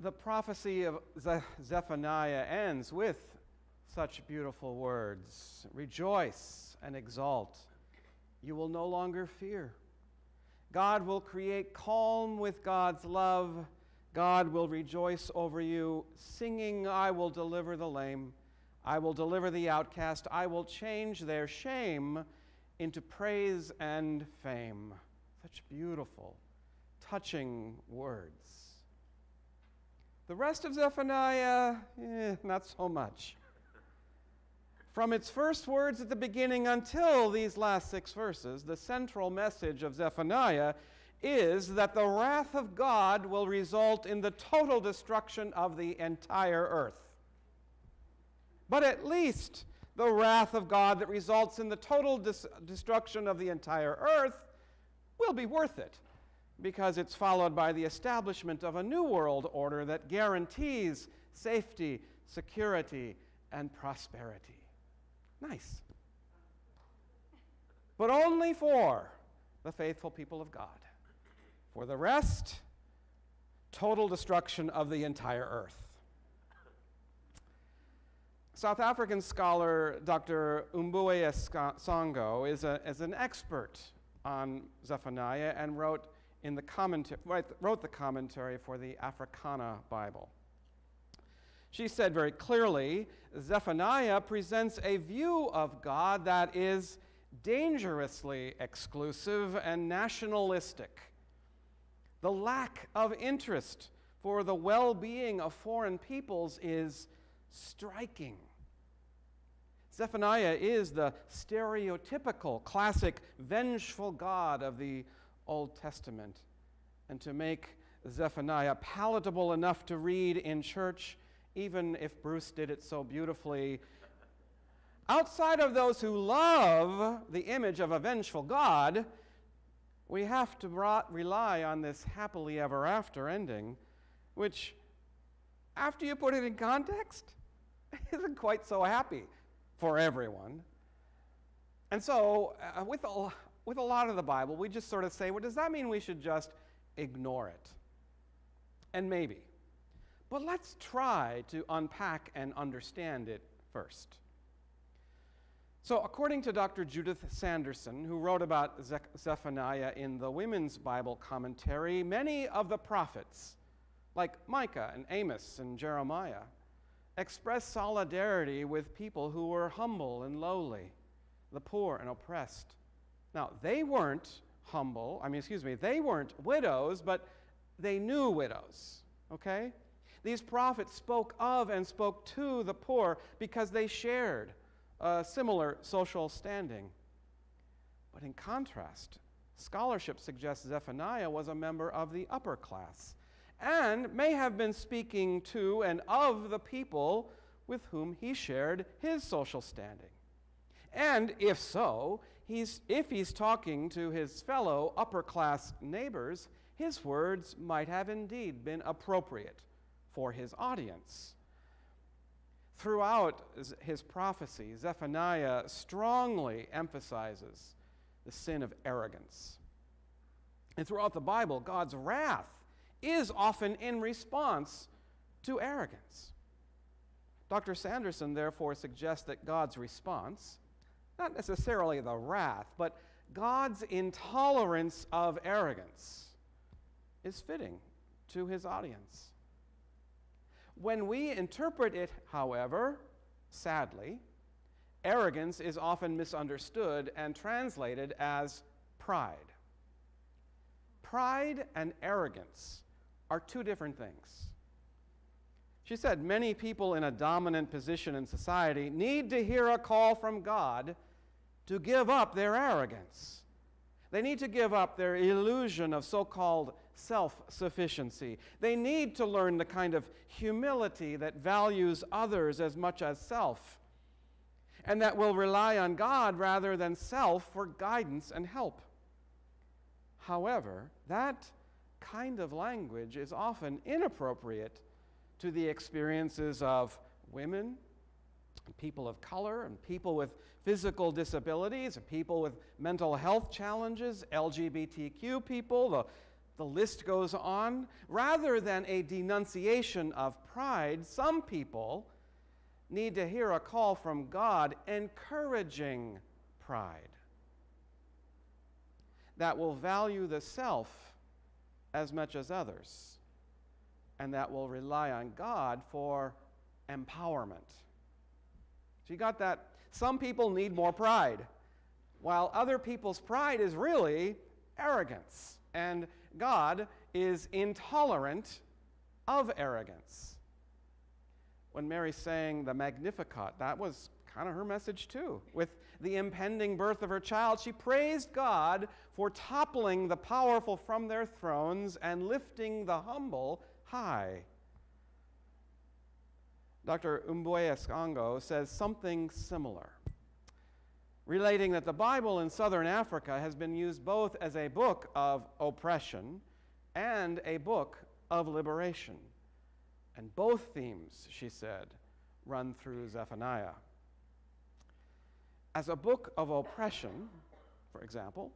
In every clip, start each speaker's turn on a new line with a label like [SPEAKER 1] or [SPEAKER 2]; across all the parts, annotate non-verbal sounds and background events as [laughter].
[SPEAKER 1] the prophecy of Zephaniah ends with such beautiful words Rejoice and exult. You will no longer fear. God will create calm with God's love. God will rejoice over you, singing, I will deliver the lame. I will deliver the outcast. I will change their shame into praise and fame. Such beautiful, touching words. The rest of Zephaniah, eh, not so much. From its first words at the beginning until these last six verses, the central message of Zephaniah is that the wrath of God will result in the total destruction of the entire earth. But at least the wrath of God that results in the total destruction of the entire earth will be worth it because it's followed by the establishment of a new world order that guarantees safety, security, and prosperity. Nice. But only for the faithful people of God. For the rest, total destruction of the entire earth. South African scholar Dr. Umbuye Songo is, a, is an expert on Zephaniah and wrote, in the commentary, wrote the commentary for the Africana Bible. She said very clearly Zephaniah presents a view of God that is dangerously exclusive and nationalistic. The lack of interest for the well being of foreign peoples is striking. Zephaniah is the stereotypical, classic, vengeful God of the Old Testament. And to make Zephaniah palatable enough to read in church, even if Bruce did it so beautifully, outside of those who love the image of a vengeful God, we have to rely on this happily ever after ending, which, after you put it in context, [laughs] isn't quite so happy for everyone. And so, uh, with, a, with a lot of the Bible, we just sort of say, well, does that mean we should just ignore it? And maybe. But let's try to unpack and understand it first. So, according to Dr. Judith Sanderson, who wrote about Zephaniah in the Women's Bible Commentary, many of the prophets, like Micah and Amos and Jeremiah, express solidarity with people who were humble and lowly, the poor and oppressed. Now, they weren't humble, I mean, excuse me, they weren't widows, but they knew widows, okay? These prophets spoke of and spoke to the poor because they shared a similar social standing. But in contrast, scholarship suggests Zephaniah was a member of the upper class and may have been speaking to and of the people with whom he shared his social standing. And if so, he's, if he's talking to his fellow upper class neighbors, his words might have indeed been appropriate for his audience. Throughout his prophecy, Zephaniah strongly emphasizes the sin of arrogance. And throughout the Bible, God's wrath is often in response to arrogance. Dr. Sanderson therefore suggests that God's response, not necessarily the wrath, but God's intolerance of arrogance, is fitting to his audience. When we interpret it, however, sadly, arrogance is often misunderstood and translated as pride. Pride and arrogance are two different things. She said, Many people in a dominant position in society need to hear a call from God to give up their arrogance. They need to give up their illusion of so called self sufficiency. They need to learn the kind of humility that values others as much as self, and that will rely on God rather than self for guidance and help. However, that kind of language is often inappropriate to the experiences of women, people of color, and people with physical disabilities, and people with mental health challenges, LGBTQ people, the the list goes on. Rather than a denunciation of pride, some people need to hear a call from God encouraging pride that will value the self as much as others and that will rely on God for empowerment. So you got that? Some people need more pride, while other people's pride is really arrogance. And God is intolerant of arrogance. When Mary sang the Magnificat, that was kind of her message too. With the impending birth of her child, she praised God for toppling the powerful from their thrones and lifting the humble high. Dr. Umboye Ssango says something similar, relating that the Bible in southern Africa has been used both as a book of oppression and a book of liberation. And both themes, she said, run through Zephaniah. As a book of oppression, for example,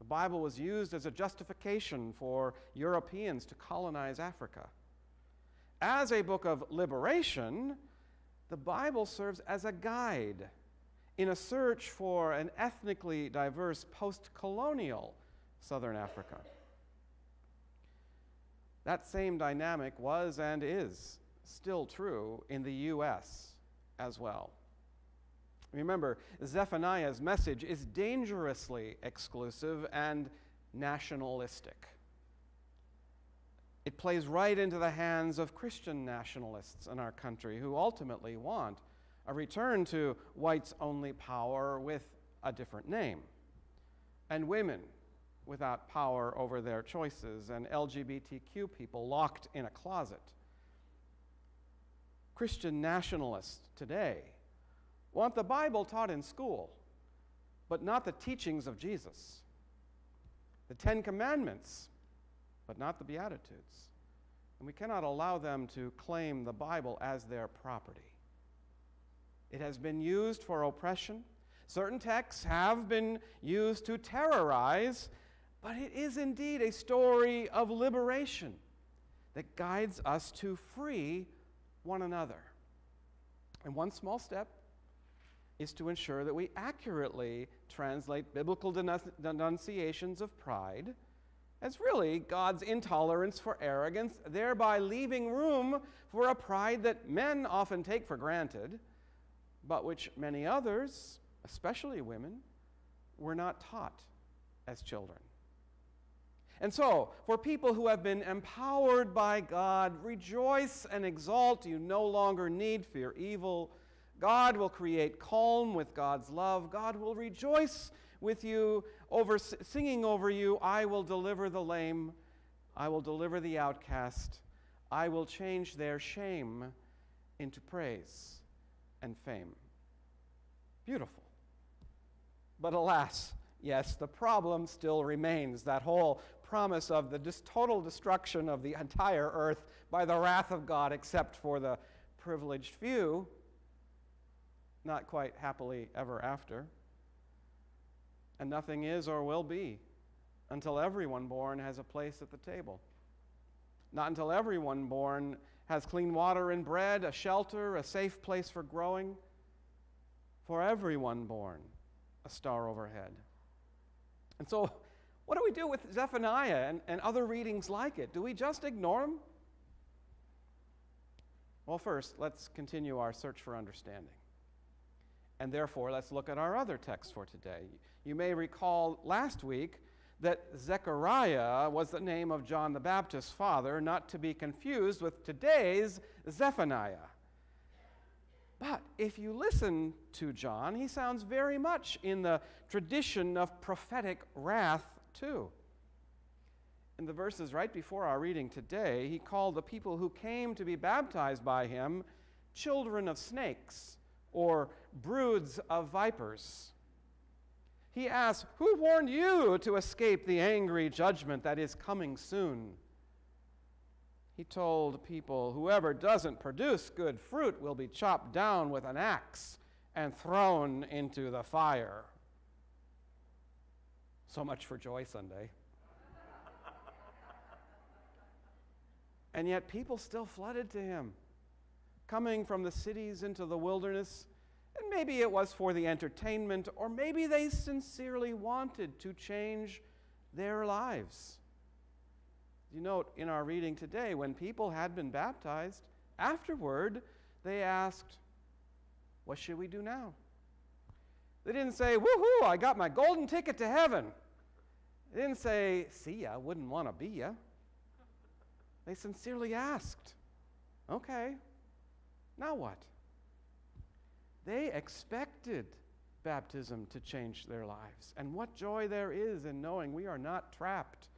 [SPEAKER 1] the Bible was used as a justification for Europeans to colonize Africa. As a book of liberation, the Bible serves as a guide in a search for an ethnically diverse post colonial southern Africa. That same dynamic was and is still true in the U.S. as well. Remember, Zephaniah's message is dangerously exclusive and nationalistic. It plays right into the hands of Christian nationalists in our country who ultimately want a return to whites only power with a different name, and women without power over their choices, and LGBTQ people locked in a closet. Christian nationalists today want the Bible taught in school, but not the teachings of Jesus. The Ten Commandments, but not the Beatitudes. And we cannot allow them to claim the Bible as their property. It has been used for oppression. Certain texts have been used to terrorize, but it is indeed a story of liberation that guides us to free one another. And one small step is to ensure that we accurately translate biblical denunciations of pride as really God's intolerance for arrogance, thereby leaving room for a pride that men often take for granted, but which many others, especially women, were not taught as children. And so, for people who have been empowered by God, rejoice and exult. You no longer need fear evil God will create calm with God's love. God will rejoice with you, over, singing over you, I will deliver the lame, I will deliver the outcast, I will change their shame into praise and fame. Beautiful. But alas, yes, the problem still remains that whole promise of the dis- total destruction of the entire earth by the wrath of God, except for the privileged few not quite happily ever after. And nothing is or will be until everyone born has a place at the table. Not until everyone born has clean water and bread, a shelter, a safe place for growing. For everyone born, a star overhead. And so, what do we do with Zephaniah and, and other readings like it? Do we just ignore them? Well, first, let's continue our search for understanding. And therefore, let's look at our other text for today. You may recall last week that Zechariah was the name of John the Baptist's father, not to be confused with today's Zephaniah. But if you listen to John, he sounds very much in the tradition of prophetic wrath, too. In the verses right before our reading today, he called the people who came to be baptized by him children of snakes or broods of vipers. He asks, Who warned you to escape the angry judgment that is coming soon? He told people, Whoever doesn't produce good fruit will be chopped down with an axe and thrown into the fire. So much for Joy Sunday. And yet people still flooded to him, coming from the cities into the wilderness. And maybe it was for the entertainment, or maybe they sincerely wanted to change their lives. You note in our reading today, when people had been baptized, afterward they asked, What should we do now? They didn't say, Woohoo, I got my golden ticket to heaven. They didn't say, See ya, I wouldn't want to be ya. They sincerely asked, Okay, now what? They expected baptism to change their lives. And what joy there is in knowing we are not trapped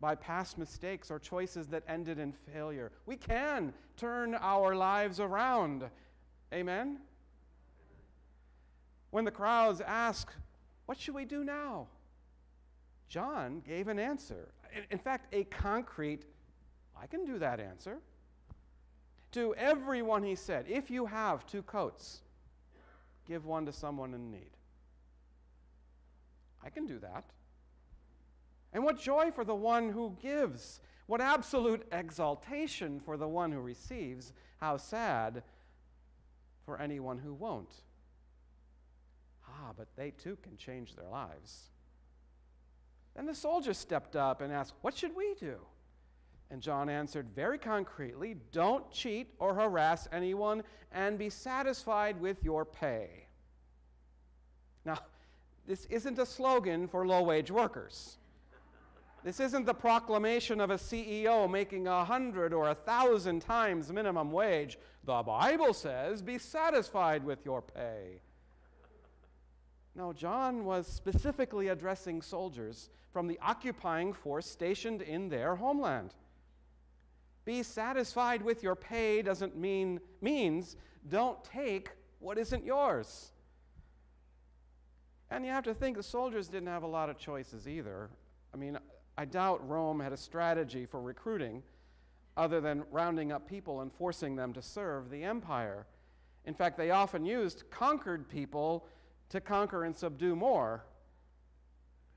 [SPEAKER 1] by past mistakes or choices that ended in failure. We can turn our lives around. Amen? When the crowds ask, What should we do now? John gave an answer. In fact, a concrete, I can do that answer. To everyone, he said, If you have two coats, give one to someone in need. I can do that. And what joy for the one who gives. What absolute exaltation for the one who receives. How sad for anyone who won't. Ah, but they too can change their lives. Then the soldier stepped up and asked, What should we do? And John answered very concretely Don't cheat or harass anyone and be satisfied with your pay. Now, this isn't a slogan for low wage workers. This isn't the proclamation of a CEO making a hundred or a thousand times minimum wage. The Bible says, be satisfied with your pay. Now, John was specifically addressing soldiers from the occupying force stationed in their homeland. Be satisfied with your pay doesn't mean means don't take what isn't yours. And you have to think the soldiers didn't have a lot of choices either. I mean, I doubt Rome had a strategy for recruiting other than rounding up people and forcing them to serve the empire. In fact, they often used conquered people to conquer and subdue more.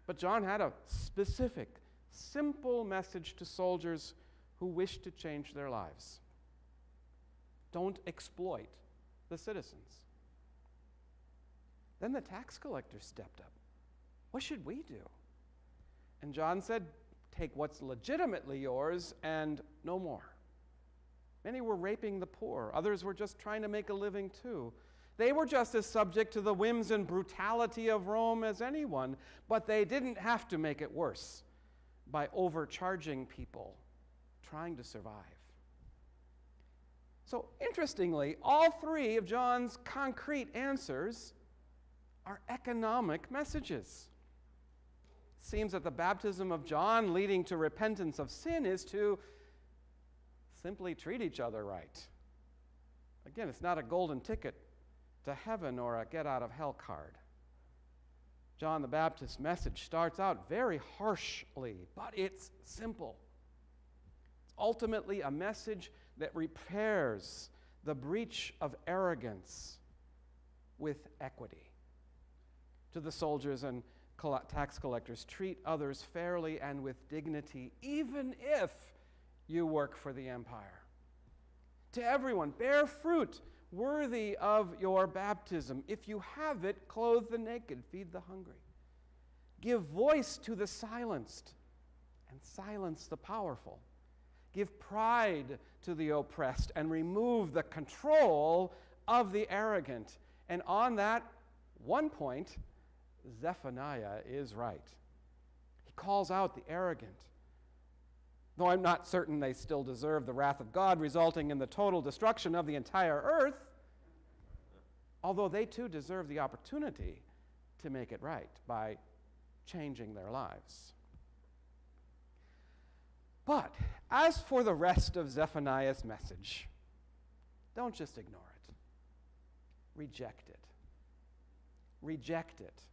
[SPEAKER 1] But John had a specific, simple message to soldiers who wish to change their lives don't exploit the citizens. Then the tax collector stepped up. What should we do? And John said, Take what's legitimately yours and no more. Many were raping the poor, others were just trying to make a living too. They were just as subject to the whims and brutality of Rome as anyone, but they didn't have to make it worse by overcharging people trying to survive. So, interestingly, all three of John's concrete answers are economic messages seems that the baptism of John leading to repentance of sin is to simply treat each other right. Again, it's not a golden ticket to heaven or a get out of hell card. John the Baptist's message starts out very harshly, but it's simple. Ultimately a message that repairs the breach of arrogance with equity. To the soldiers and tax collectors treat others fairly and with dignity, even if you work for the empire. To everyone, bear fruit worthy of your baptism. If you have it, clothe the naked, feed the hungry. Give voice to the silenced and silence the powerful. Give pride to the oppressed and remove the control of the arrogant. And on that one point, Zephaniah is right. He calls out the arrogant. Though I'm not certain they still deserve the wrath of God, resulting in the total destruction of the entire earth, although they too deserve the opportunity to make it right by changing their lives. But as for the rest of Zephaniah's message, don't just ignore it, reject it. Reject it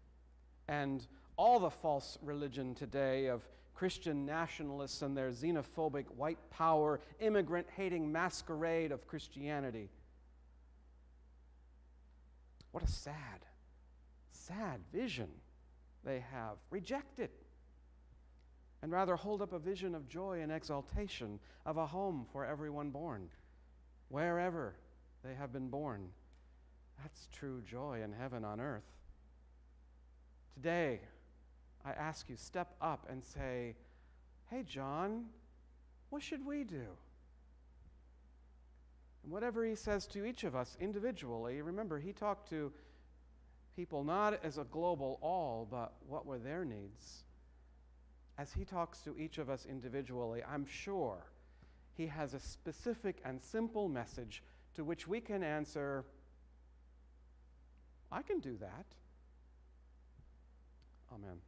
[SPEAKER 1] and all the false religion today of Christian nationalists and their xenophobic white power, immigrant hating masquerade of Christianity. What a sad, sad vision they have. Reject it. And rather hold up a vision of joy and exaltation of a home for everyone born, wherever they have been born. That's true joy in heaven on earth. Today, I ask you, step up and say, Hey, John, what should we do? And whatever he says to each of us individually, remember, he talked to people not as a global all, but what were their needs. As he talks to each of us individually, I'm sure he has a specific and simple message to which we can answer, I can do that. Amen.